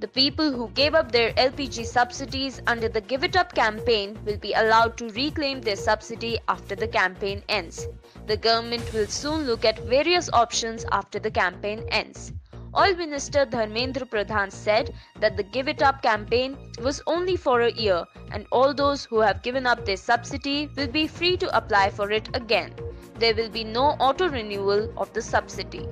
The people who gave up their LPG subsidies under the Give It Up campaign will be allowed to reclaim their subsidy after the campaign ends. The government will soon look at various options after the campaign ends. Oil Minister Dharmendra Pradhan said that the Give It Up campaign was only for a year and all those who have given up their subsidy will be free to apply for it again. There will be no auto renewal of the subsidy.